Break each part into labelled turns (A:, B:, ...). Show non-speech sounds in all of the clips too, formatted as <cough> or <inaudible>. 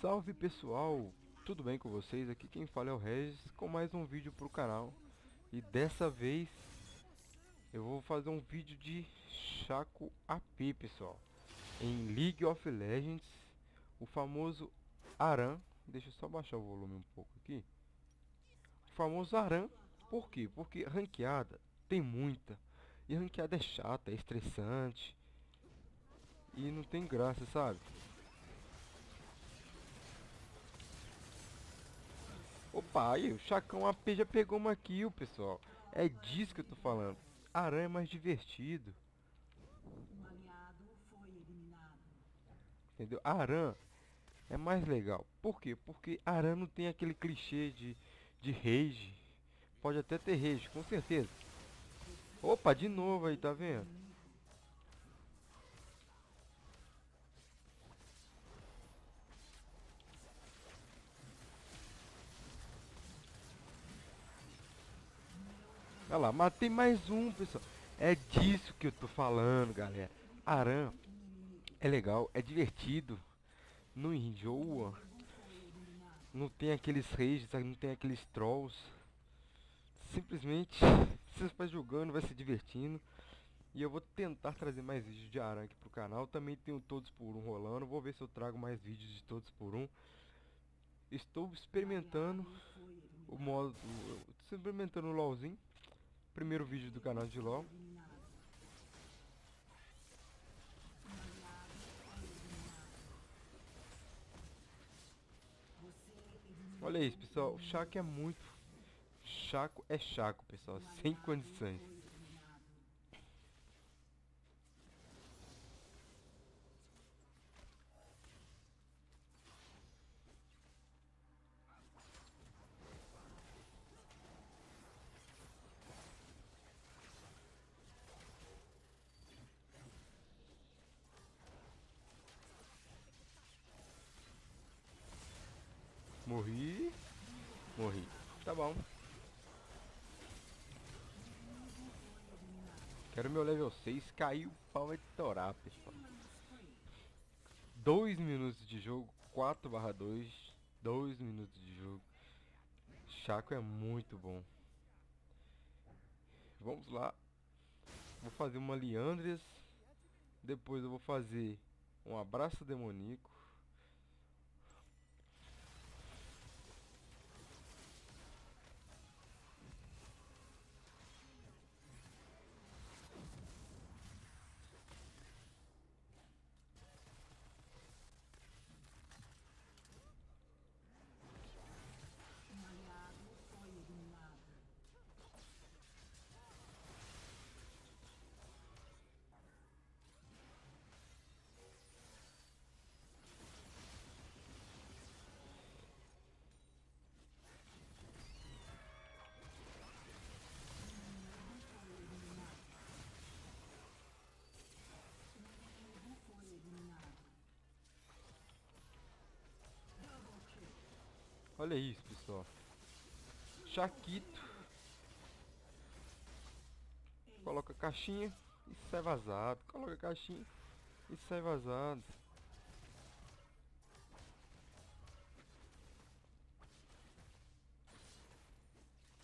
A: Salve pessoal, tudo bem com vocês? Aqui quem fala é o Regis com mais um vídeo pro canal. E dessa vez eu vou fazer um vídeo de Chaco AP pessoal. Em League of Legends, o famoso Aran. Deixa eu só baixar o volume um pouco aqui. O famoso Aran, por quê? Porque ranqueada tem muita. E ranqueada é chata, é estressante. E não tem graça, sabe? Opa, aí, o Chacão AP já pegou uma kill, pessoal. É disso que eu tô falando. Aranha é mais divertido. Entendeu? Aran é mais legal. Por quê? Porque Aran não tem aquele clichê de, de rage. Pode até ter rage, com certeza. Opa, de novo aí, tá vendo? Olha lá, matei mais um, pessoal. É disso que eu tô falando, galera. Aran é legal, é divertido. Não enjoa. Não tem aqueles rages, não tem aqueles trolls. Simplesmente, <laughs> você vai jogando, vai se divertindo. E eu vou tentar trazer mais vídeos de Aran aqui pro canal. Também tenho todos por um rolando. Vou ver se eu trago mais vídeos de todos por um. Estou experimentando o modo... Experimentando o LOLzinho. Primeiro vídeo do canal de LOL. Olha isso, pessoal. O Chaco é muito... Chaco é Chaco, pessoal. Sem condições. Morri. Morri. Tá bom. Quero meu level 6. Caiu, o pau vai torar, pessoal. 2 minutos de jogo. 4 barra 2. 2 minutos de jogo. Chaco é muito bom. Vamos lá. Vou fazer uma Liandrias. Depois eu vou fazer um abraço demoníaco. Olha isso, pessoal. Chaquito. Coloca caixinha e sai vazado. Coloca caixinha e sai vazado.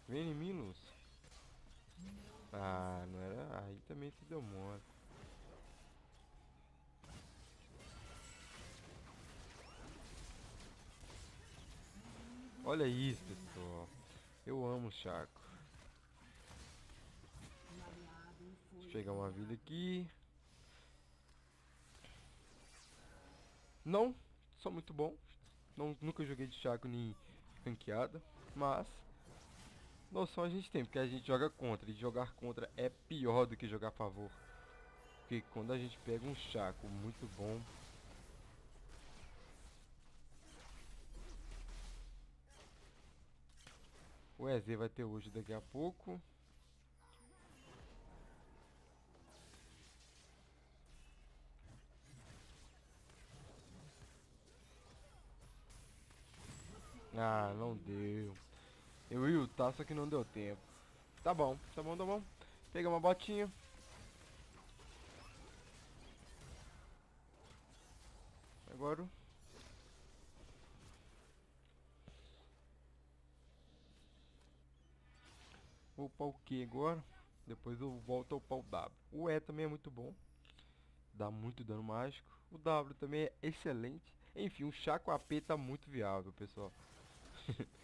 A: Vem em mim, Lúcio. Ah, não era... Aí também se deu mole. Olha isso, pessoal. Eu amo o Chaco. Deixa eu pegar uma vida aqui. Não sou muito bom. Não, nunca joguei de Chaco nem ranqueada. Mas noção a gente tem, porque a gente joga contra. E jogar contra é pior do que jogar a favor. Porque quando a gente pega um Chaco muito bom, O EZ vai ter hoje daqui a pouco. Ah, não deu. Eu ia lutar, só que não deu tempo. Tá bom, tá bom, tá bom. Pega uma botinha. Agora. Vou upar o Q agora. Depois eu volto a upar o W. O E também é muito bom. Dá muito dano mágico. O W também é excelente. Enfim, o Chaco AP tá muito viável, pessoal. <laughs>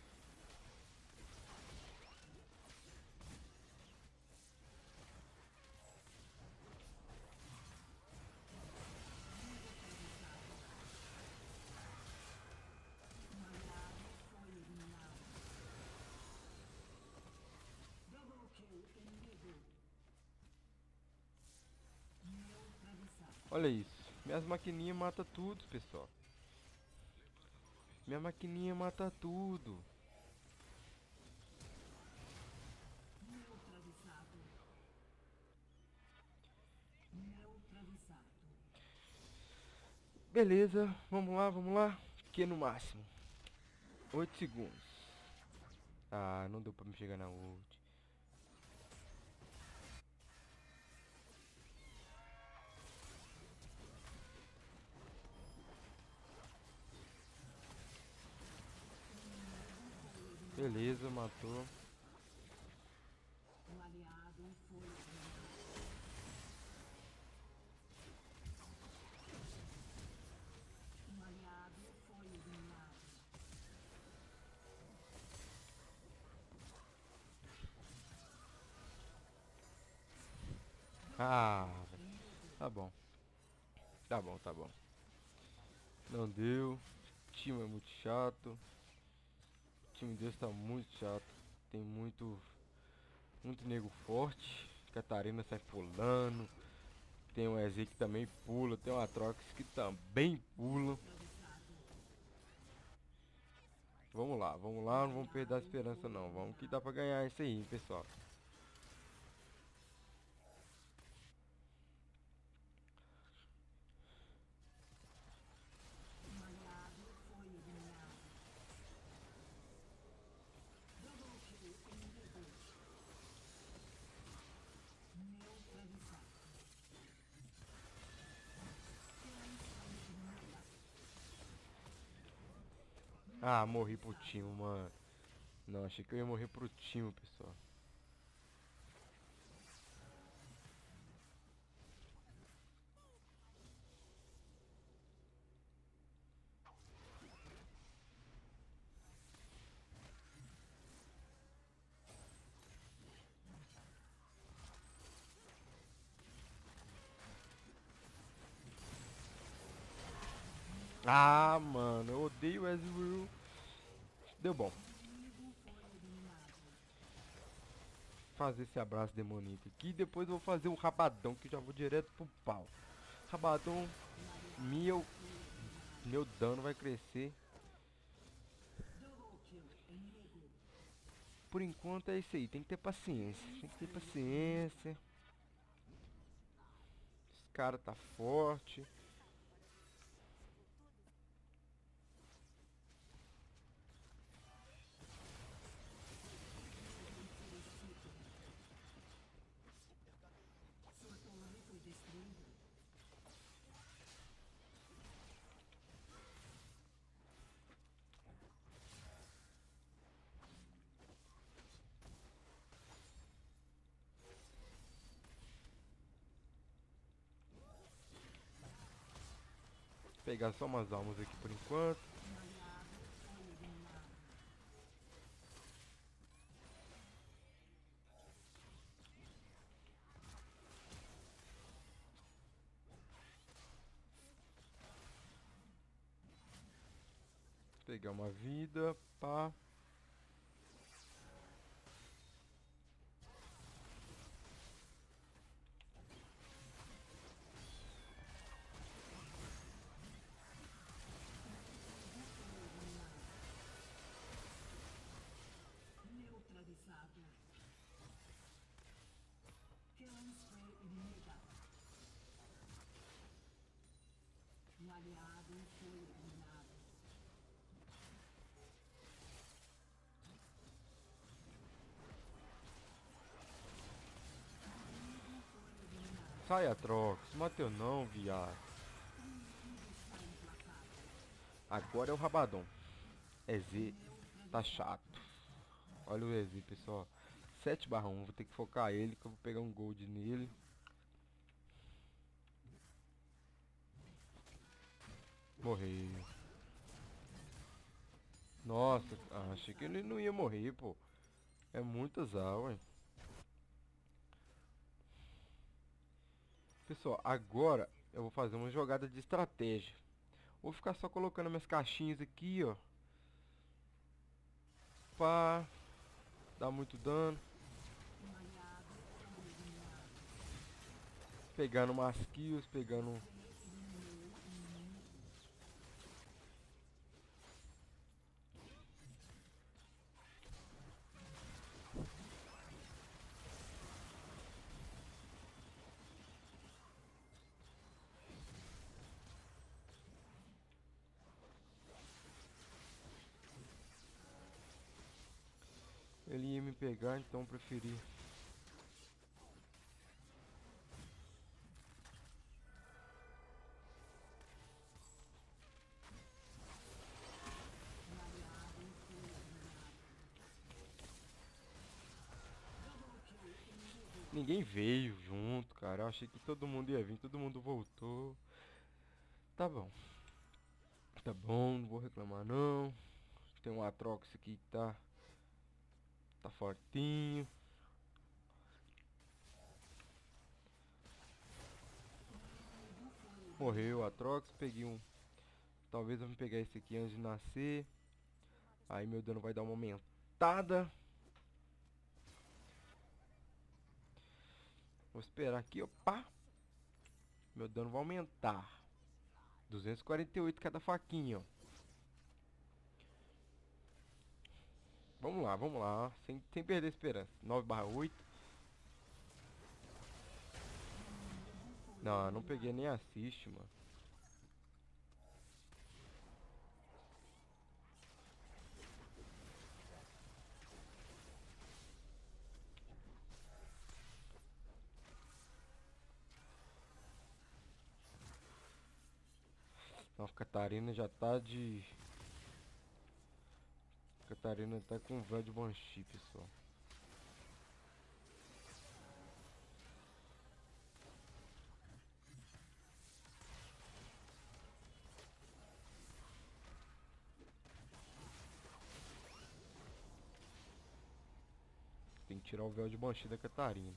A: Olha isso. Minhas maquininhas matam tudo, pessoal. Minha maquininha mata tudo. Beleza, vamos lá, vamos lá. Que no máximo. 8 segundos. Ah, não deu pra me chegar na ult. Beleza, matou. Um aliado foi Um aliado foi eliminado. Ah, tá bom. Tá bom, tá bom. Não deu. O time é muito chato time desse tá muito chato. Tem muito. Muito nego forte. Catarina sai pulando. Tem o EZ que também pula. Tem o Atrox que também pula. Vamos lá, vamos lá, não vamos perder a esperança não. Vamos que dá pra ganhar isso aí, pessoal. Ah, morri pro time, mano. Não, achei que eu ia morrer pro time, pessoal. Ah, mano, eu odeio Ezreal. Deu bom. Fazer esse abraço demoníaco aqui. Depois vou fazer um rabadão que já vou direto pro pau. Rabadão, meu, meu dano vai crescer. Por enquanto é isso aí. Tem que ter paciência. Tem que ter paciência. Esse cara tá forte. Pegar só umas almas aqui por enquanto. Pegar uma vida, pá. Aliado foi eliminado. Sai a troca, Mateu não, viado. Agora é o Rabadon. EZ tá chato. Olha o EZ, pessoal. 7 barra 1. Vou ter que focar ele, que eu vou pegar um gold nele. Morreu. Nossa, achei que ele não ia morrer, pô. É muito azar, ué. Pessoal, agora eu vou fazer uma jogada de estratégia. Vou ficar só colocando minhas caixinhas aqui, ó. Pra dar muito dano. Pegando umas kills, pegando Ele ia me pegar, então preferi. Ninguém veio junto, cara. Eu achei que todo mundo ia vir, todo mundo voltou. Tá bom. Tá bom, não vou reclamar não. Tem um Atrox aqui que tá Tá fortinho. Morreu a Trox, peguei um. Talvez eu vou pegar esse aqui antes de nascer. Aí meu dano vai dar uma aumentada. Vou esperar aqui, opa. Meu dano vai aumentar. 248 cada faquinha, ó. Vamos lá, vamos lá. Sem, sem perder esperança. 9 barra 8. Não, não peguei nem assiste, mano. Nossa, Catarina já tá de Catarina tá com véu de Banshee, pessoal. Tem que tirar o véu de Banshee da Catarina.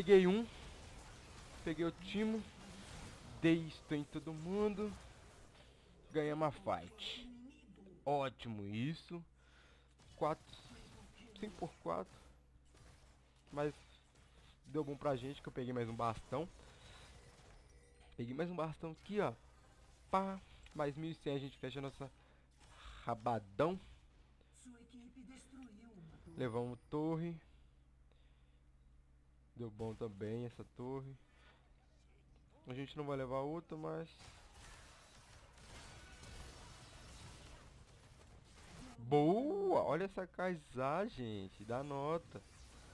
A: Peguei um. Peguei o Timo. Dei isto em todo mundo. Ganhamos a fight. Ótimo isso. 4. 5 por 4. Mas deu bom pra gente que eu peguei mais um bastão. Peguei mais um bastão aqui, ó. Pá. Mais 1100 a gente fecha a nossa rabadão. Levamos torre. Deu bom também essa torre. A gente não vai levar outra, mas... Boa! Olha essa Kaysar, gente. Dá nota.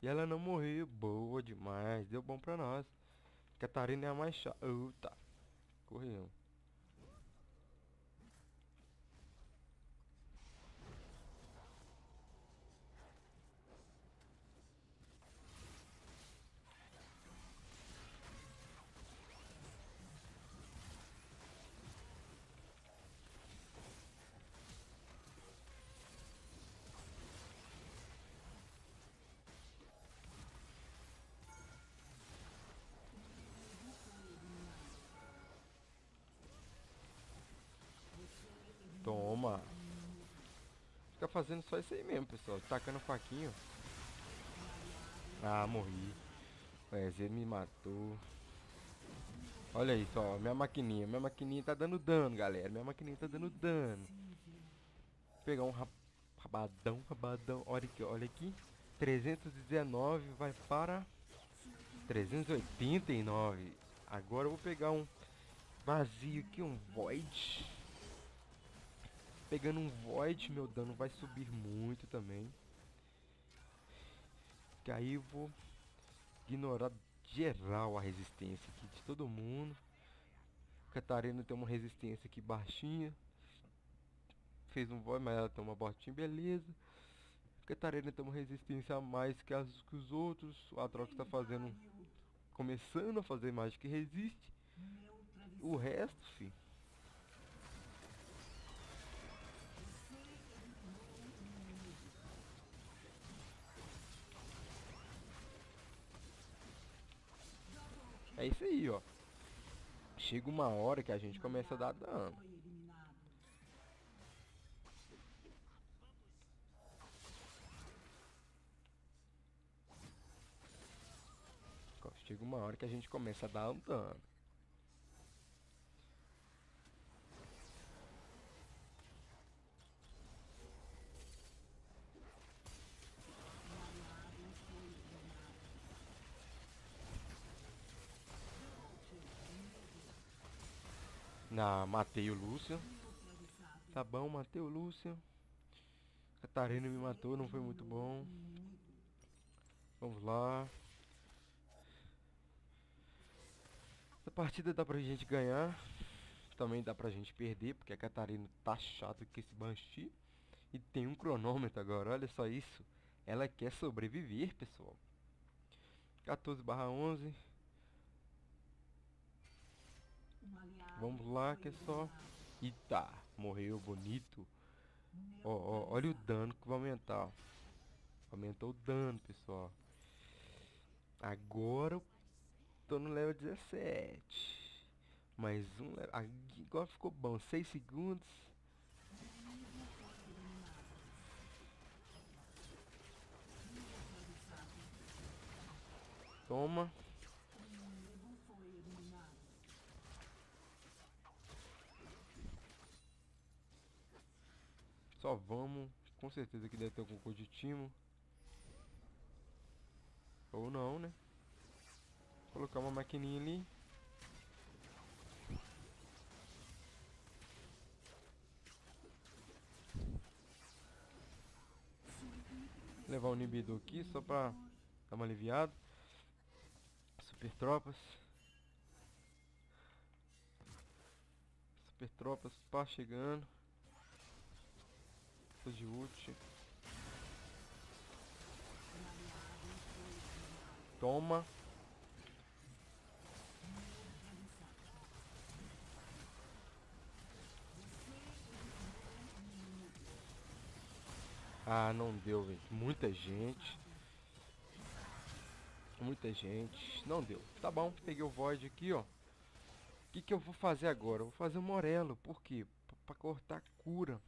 A: E ela não morreu. Boa demais. Deu bom pra nós. Catarina é a mais chata. Correu. Toma. Fica fazendo só isso aí mesmo, pessoal. Tacando faquinho. Ah, morri. O ele me matou. Olha isso, ó. Minha maquininha. Minha maquininha tá dando dano, galera. Minha maquininha tá dando dano. Vou pegar um rabadão, rabadão. Olha aqui, olha aqui. 319 vai para 389. Agora eu vou pegar um vazio aqui, um void. Pegando um Void, meu dano vai subir muito também. Que aí eu vou ignorar geral a resistência aqui de todo mundo. Catarina tem uma resistência aqui baixinha. Fez um Void, mas ela tem uma botinha, beleza. Catarina tem uma resistência a mais que, as, que os outros. O Atrox está fazendo. Começando a fazer mais que resiste. O resto, fi. É isso aí, ó. Chega uma hora que a gente começa a dar dano. Chega uma hora que a gente começa a dar um dano. Ah, matei o Lúcio. Tá bom, matei o Lúcio. Catarina me matou, não foi muito bom. Vamos lá. Essa partida dá pra gente ganhar. Também dá pra gente perder, porque a Catarina tá chato com esse Banshee. E tem um cronômetro agora, olha só isso. Ela quer sobreviver, pessoal. 14 barra 11. Vamos lá, que é só... Eita, morreu bonito. Ó, ó, olha o dano que vai aumentar. Aumentou o dano, pessoal. Agora Tô no level 17. Mais um level. Agora ficou bom. 6 segundos. Toma. Só vamos. Com certeza que deve ter algum código de timo. Ou não, né? Colocar uma maquininha ali. Levar o inibidor aqui só pra dar uma aliviada. Super tropas. Super tropas, pá chegando. De ult. Toma. Ah, não deu, velho. Muita gente. Muita gente. Não deu. Tá bom, peguei o Void aqui, ó. O que, que eu vou fazer agora? Eu vou fazer o Morelo. Por quê? Pra cortar cura.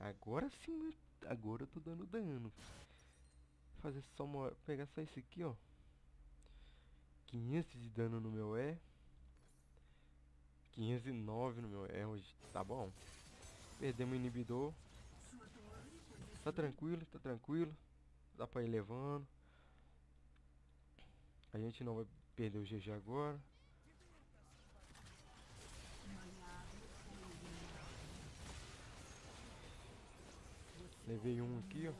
A: Agora sim, agora eu tô dando dano. Fazer só uma... Pegar só esse aqui, ó. 500 de dano no meu E. 509 no meu E hoje. Tá bom. Perdemos o inibidor. Tá tranquilo, tá tranquilo. Dá pra ir levando. A gente não vai perder o GG agora. Levei um aqui, ó.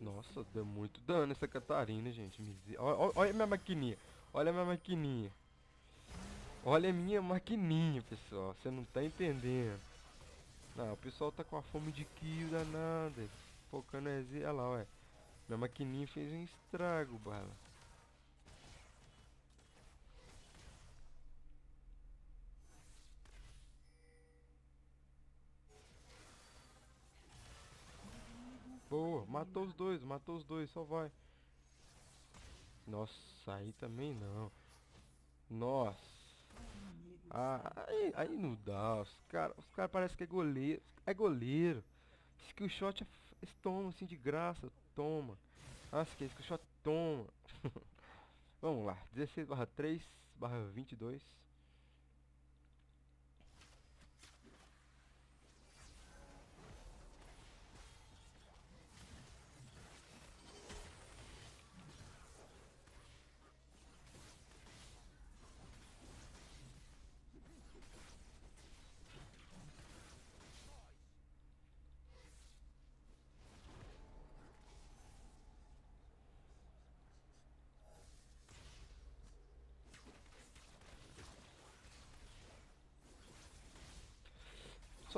A: Nossa, deu muito dano essa Catarina, gente. Olha, olha minha maquininha. Olha minha maquininha. Olha a minha maquininha, pessoal. Você não tá entendendo. Não, o pessoal tá com a fome de kill danada. Focando é Olha lá, ué. Minha maquininha fez um estrago, bala. Boa, matou os dois, matou os dois, só vai. Nossa, aí também não. Nossa. Ah, aí, aí não dá. Os caras os cara parece que é goleiro. É goleiro. O shot é, tomam assim de graça. Toma. Nossa, que esse shot toma. <laughs> Vamos lá. 16 barra 3 barra 22.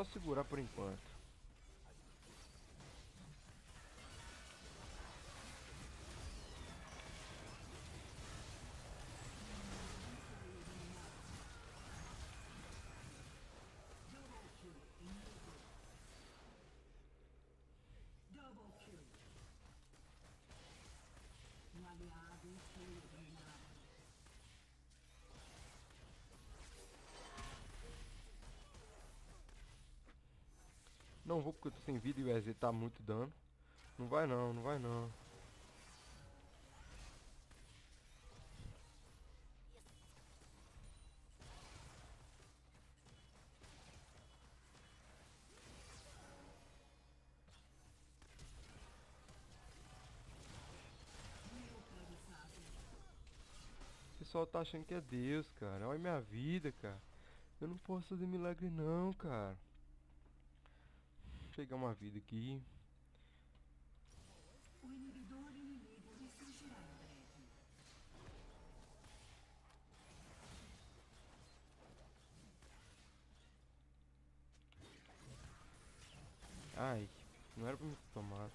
A: Só segurar por enquanto. Não vou porque eu tô sem vida e o EZ tá muito dano. Não vai não, não vai não. O pessoal tá achando que é Deus, cara. Olha minha vida, cara. Eu não posso fazer milagre não, cara pegar uma vida aqui. O inibidor inimigo ressurgirá em breve. Ai, não era pra me tomar.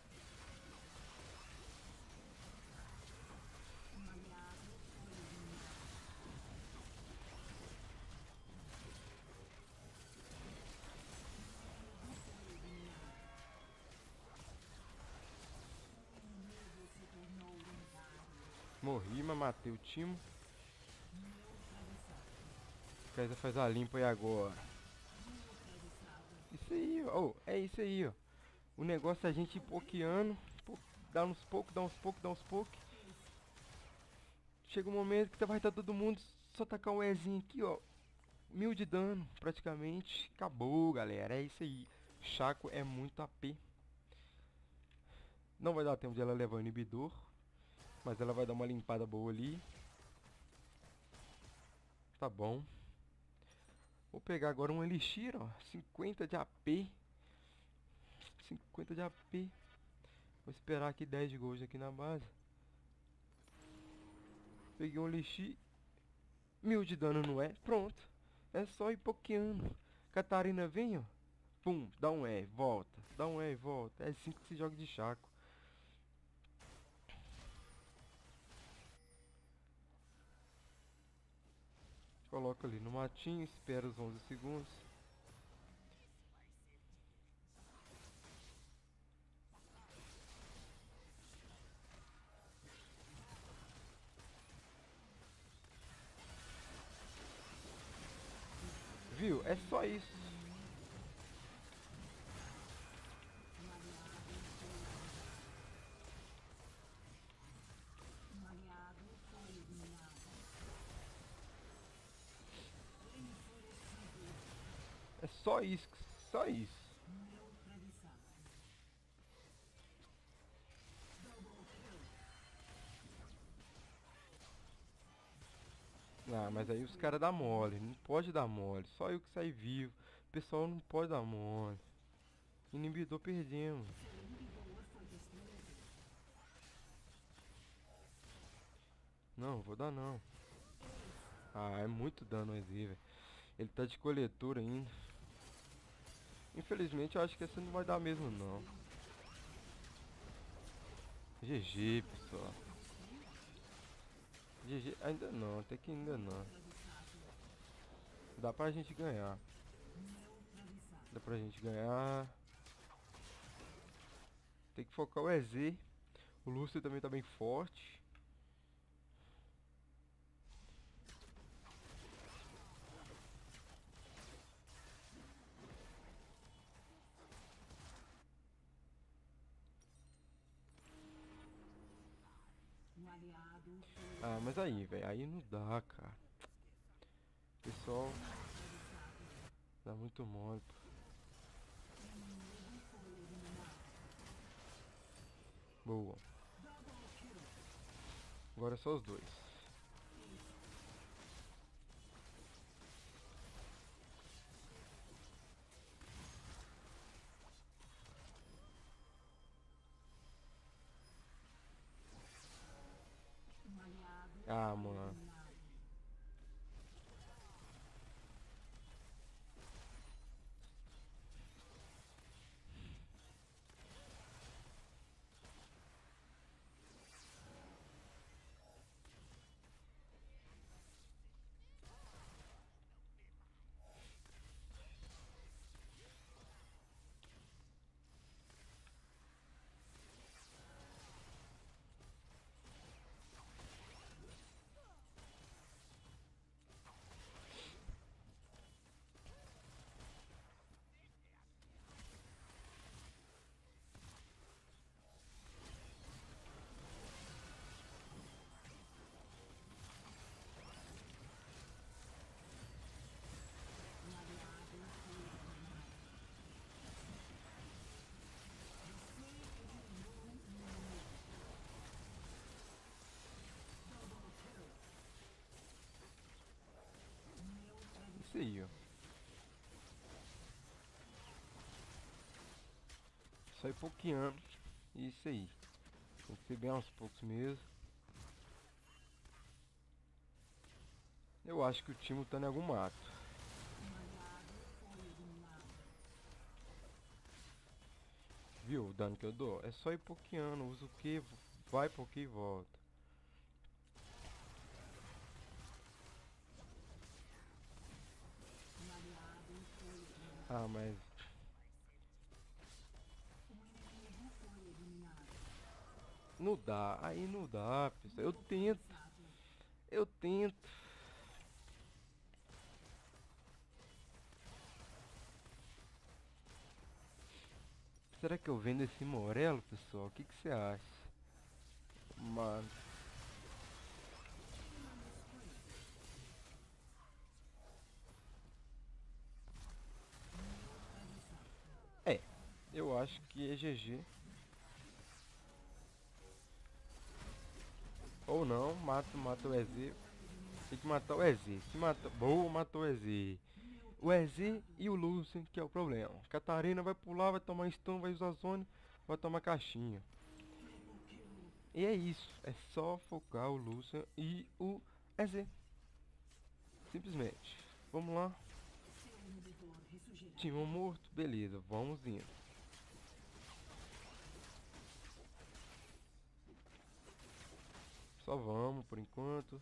A: Morri, mas matei o Timo. Kaisa faz a limpa aí agora. Isso aí, ó. Oh, é isso aí, ó. O negócio é a gente ir pokeando. Dá uns poucos, dá uns poucos, dá uns poucos. Chega um momento que vai estar todo mundo. Só tacar um Ezinho aqui, ó. Mil de dano, praticamente. Acabou, galera. É isso aí. Chaco é muito AP. Não vai dar tempo de ela levar o inibidor. Mas ela vai dar uma limpada boa ali. Tá bom. Vou pegar agora um elixir, ó. 50 de AP. 50 de AP. Vou esperar aqui 10 de gold aqui na base. Peguei um elixir. Mil de dano não é? Pronto. É só ir pokeando. Catarina vem, ó. Pum, dá um E, volta. Dá um E, volta. É assim que se joga de chaco. Coloca ali no matinho, espera os 11 segundos. Só isso, só isso. Ah, mas aí os caras dá mole, não pode dar mole, só eu que saí vivo. O pessoal não pode dar mole. Inibidor perdemos. Não, vou dar não. Ah, é muito dano esse, velho. Ele tá de coletor ainda. Infelizmente eu acho que esse não vai dar mesmo não. GG pessoal. GG ainda não, até que ainda não. Dá pra gente ganhar. Dá pra gente ganhar. Tem que focar o EZ. O Lúcio também tá bem forte. Ah, mas aí, velho, aí não dá, cara. Pessoal, dá muito mole. Boa. Agora só os dois. Ó. Só ir pouquinho. Isso aí. Tem que ser bem poucos mesmo. Eu acho que o time tá em algum mato. Viu o dano que eu dou? É só ir pouquinho. Usa o que? Vai porque e volta. Ah, mas... Não dá, aí não dá, pessoal. Eu tento. Eu tento. Será que eu vendo esse Morelo, pessoal? O que você acha? Mano. É, eu acho que é GG. Ou não, mata, mata o EZ. Tem que matar o EZ. Se mata. Boa, matou o EZ. O EZ e o Lucian, que é o problema. Catarina vai pular, vai tomar stun, vai usar zone, vai tomar caixinha. E é isso. É só focar o Lucian e o EZ. Simplesmente. Vamos lá. Tinha morto. Beleza, vamos indo. Só vamos por enquanto.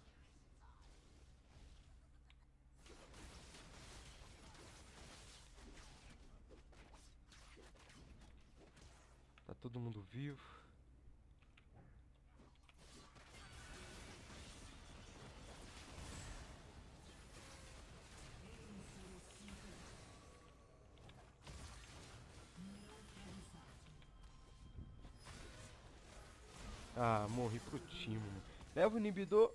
A: Tá todo mundo vivo. Ah, morri pro time. Leva o inibidor.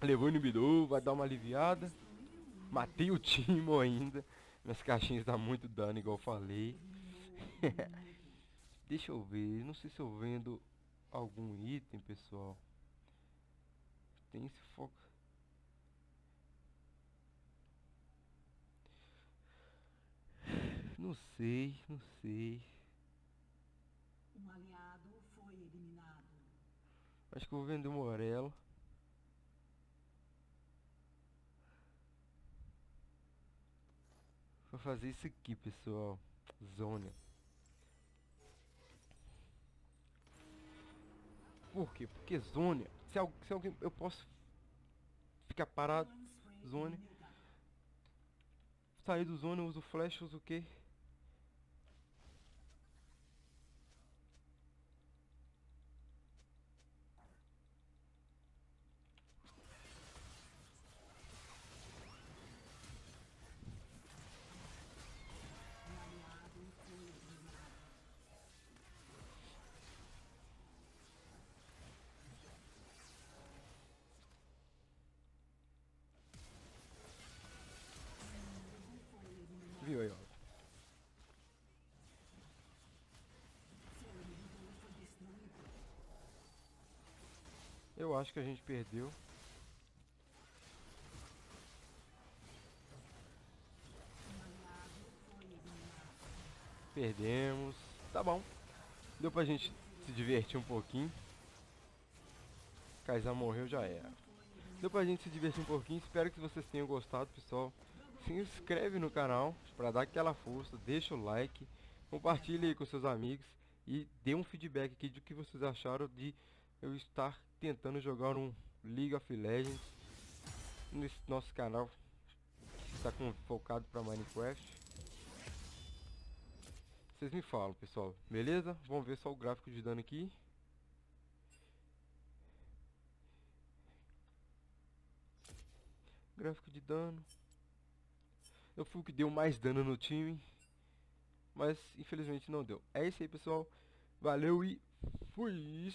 A: Levou o inibidor, vai dar uma aliviada. Matei o Timo ainda. Minhas caixinhas dá muito dano, igual eu falei. <laughs> Deixa eu ver. Não sei se eu vendo algum item, pessoal. Tem esse foco. Não sei, não sei. Um aliado. Acho que vou vender o Morello. Vou fazer isso aqui, pessoal. Zônia. Por quê? Porque Zônia, se, se alguém eu posso ficar parado, Zônia. Sair do Zônia, uso flash, uso o quê? Acho que a gente perdeu. Perdemos. Tá bom. Deu pra gente se divertir um pouquinho. Kaizan morreu, já era. Deu pra gente se divertir um pouquinho. Espero que vocês tenham gostado, pessoal se inscreve no canal para dar aquela força, deixa o like, compartilhe aí com seus amigos e dê um feedback aqui do que vocês acharam de eu estar tentando jogar um League of Legends nesse nosso canal que está focado para Minecraft. Vocês me falam, pessoal. Beleza? Vamos ver só o gráfico de dano aqui. Gráfico de dano. Eu fui o que deu mais dano no time. Mas infelizmente não deu. É isso aí, pessoal. Valeu e fui!